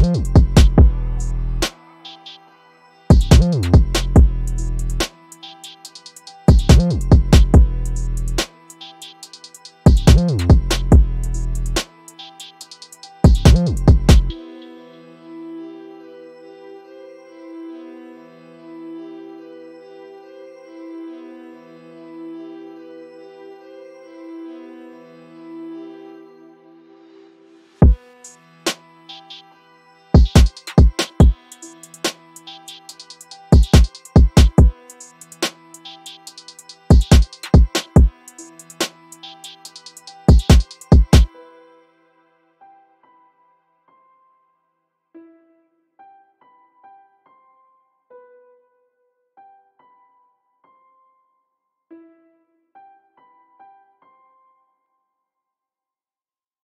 Mm-hmm.